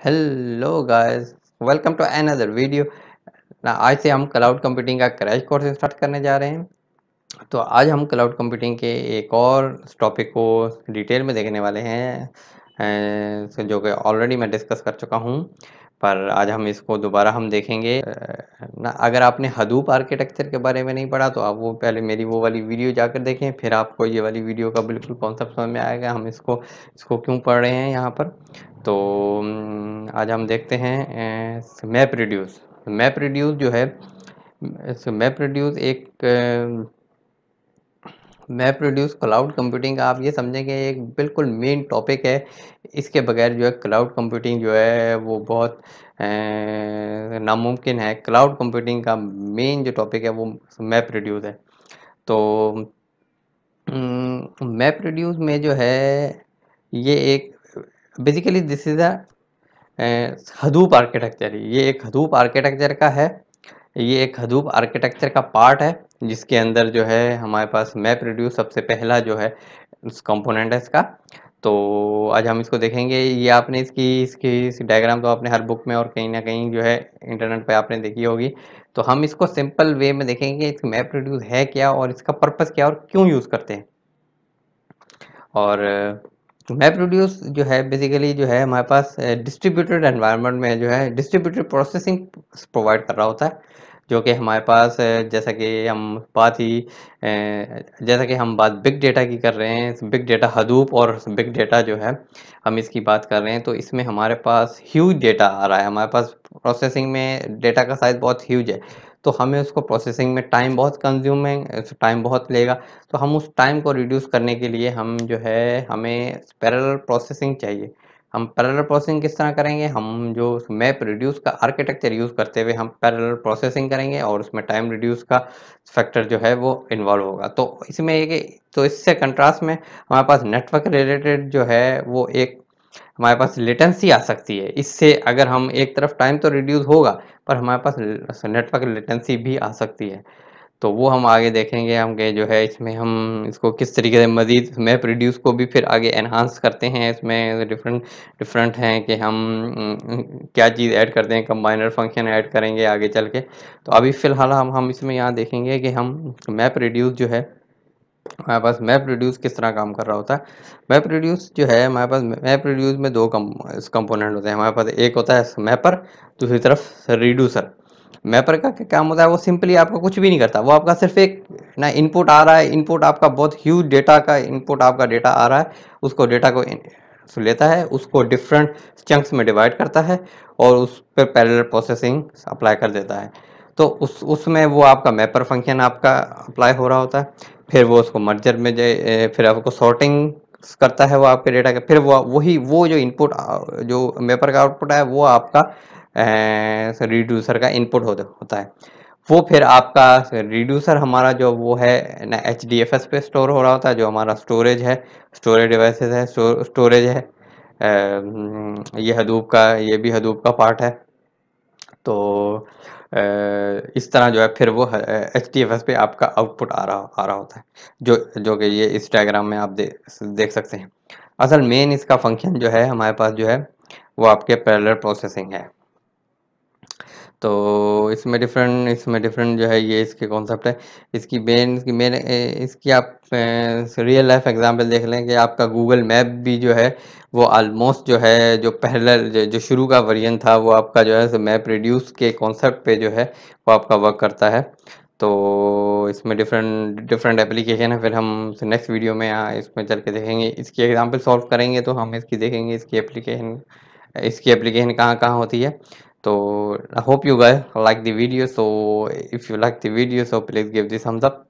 Hello guys welcome to another video ना आज से हम क्लाउड कंप्यूटिंग का क्रैश कोर्स स्टार्ट करने जा रहे हैं। तो आज हम क्लाउड कंप्यूटिंग के एक और टॉपिक को डिटेल में देखने वाले हैं जो कि ऑलरेडी मैं डिस्कस कर चुका हूँ। पर आज हम इसको दोबारा हम देखेंगे। ना, अगर आपने हदूप आर्किटेक्चर के बारे में नहीं पढ़ा तो आप वो पहले मेरी वो वाली वीडियो जाकर देखें, फिर आपको ये वाली वीडियो का बिल्कुल कॉन्सेप्ट समझ में आएगा। हम इसको इसको क्यों पढ़ रहे हैं यहाँ पर? तो आज हम देखते हैं मैप रिड्यूस। मैप रिड्यूस जो है मैप रिड्यूस एक मैप रिड्यूस क्लाउड कंप्यूटिंग आप ये समझेंगे, एक बिल्कुल मेन टॉपिक है। इसके बगैर जो है, क्लाउड कंप्यूटिंग जो है, वो बहुत नामुमकिन है। क्लाउड कंप्यूटिंग का मेन जो टॉपिक है, वो मैप रिड्यूस है। तो मैप रिड्यूस में जो है, ये एक basically this is a Hadoop architecture ये एक हदूप आर्किटेक्चर का है। ये एक हदूप आर्किटेक्चर का पार्ट है, जिसके अंदर जो है हमारे पास मैप रिड्यूस सबसे पहला जो है, उस कंपोनेंट है इसका। तो आज हम इसको देखेंगे। ये आपने इसकी इसकी, इस डायग्राम तो आपने हर बुक में और कहीं ना कहीं जो है इंटरनेट पे आपने देखी होगी। तो हम इसको सिंपल वे में देखेंगे, इस मैप रिड्यूस है क्या और इसका पर्पज़ क्या और क्यों यूज़ करते हैं। और मैप रिड्यूस जो है बेसिकली जो है, हमारे पास डिस्ट्रीब्यूटेड एनवायरनमेंट में जो है डिस्ट्रीब्यूटेड प्रोसेसिंग प्रोवाइड कर रहा होता है। जो कि हमारे पास जैसा कि हम बात ही जैसा कि हम बात बिग डेटा की कर रहे हैं बिग डेटा हदूप और बिग डेटा जो है, हम इसकी बात कर रहे हैं। तो इसमें हमारे पास ह्यूज डेटा आ रहा है। हमारे पास प्रोसेसिंग में डेटा का साइज़ बहुत ह्यूज है। तो हमें उसको प्रोसेसिंग में टाइम बहुत कंज्यूमिंग टाइम बहुत लेगा। तो हम उस टाइम को रिड्यूस करने के लिए हम जो है, हमें पैरेलल प्रोसेसिंग चाहिए। हम पैरेलल प्रोसेसिंग किस तरह करेंगे? हम जो मैप रिड्यूस का आर्किटेक्चर यूज़ करते हुए हम पैरेलल प्रोसेसिंग करेंगे और उसमें टाइम रिड्यूस का फैक्टर जो है वो इन्वॉल्व होगा। तो इसमें एक तो इससे कंट्रास्ट में हमारे पास नेटवर्क रिलेटेड जो है वो एक हमारे पास लेटेंसी आ सकती है। इससे अगर हम एक तरफ़ टाइम तो रिड्यूस होगा, पर हमारे पास नेटवर्क लेटेंसी भी आ सकती है। तो वो हम आगे देखेंगे, हम के जो है, इसमें हम इसको किस तरीके से मज़ीद मैप रिड्यूस को भी फिर आगे एनहांस करते हैं। इसमें डिफरेंट डिफरेंट हैं कि हम क्या चीज़ ऐड करते हैं कंबाइनर फ़ंक्शन ऐड करेंगे आगे चल के। तो अभी फ़िलहाल हम हम इसमें यहाँ देखेंगे कि हम मैप रिड्यूस जो है हमारे पास मैप रिड्यूस किस तरह काम कर रहा होता? है मैप रिड्यूस जो है, हमारे पास मैप रिड्यूस में दो कम कंपोनेंट होते हैं। हमारे पास एक होता है मैपर दूसरी तरफ़ रिड्यूसर मैपर का क्या काम होता है? वो सिंपली आपका कुछ भी नहीं करता। वो आपका सिर्फ़ एक ना इनपुट आ रहा है। इनपुट आपका बहुत ह्यूज डेटा का इनपुट आपका डेटा आ रहा है। उसको डेटा को लेता है। उसको डिफरेंट चंक्स में डिवाइड करता है और उस पर पैरेलल प्रोसेसिंग अप्लाई कर देता है। तो उस उसमें वो आपका मैपर फ़ंक्शन आपका अप्लाई हो रहा होता है फिर वो उसको मर्जर में फिर आपको सॉर्टिंग करता है वो आपके डेटा का फिर वो वही वो जो इनपुट जो मेपर का आउटपुट है वो आपका रिड्यूसर का इनपुट हो, होता है। वो फिर आपका रिड्यूसर हमारा जो वो है ना एच डी एफ़ एस पे स्टोर हो रहा होता है जो हमारा स्टोरेज है स्टोरेज डिवाइसेस है स्टोरेज है ये हदूब का ये भी हदूब का पार्ट है। तो इस तरह जो है फिर वो एच टी एफ़ एस पे आपका आउटपुट आ रहा आ रहा होता है। जो जो कि ये इस डायग्राम में आप दे, देख सकते हैं। असल मेन इसका फ़ंक्शन जो है हमारे पास जो है वो आपके पैरेलल प्रोसेसिंग है। तो इसमें डिफरेंट इसमें डिफरेंट जो है ये इसके कॉन्सेप्ट है। इसकी मेन इसकी मेन इसकी आप रियल लाइफ एग्जांपल देख लें कि आपका गूगल मैप भी जो है वो ऑलमोस्ट जो है जो पहले जो, शुरू का वर्जन था वो आपका जो है मैप रिड्यूस के कॉन्सेप्ट पे जो है वो आपका वर्क करता है। तो इसमें डिफरेंट डिफरेंट एप्लीकेशन है फिर हम नेक्स्ट वीडियो में इसमें चल के देखेंगे। इसकी एग्जांपल सॉल्व करेंगे तो हम इसकी देखेंगे इसकी एप्लीकेशन इसकी एप्लीकेशन कहाँ कहाँ होती है। So i hope you guys like the video. So if you like the video so please give this thumbs up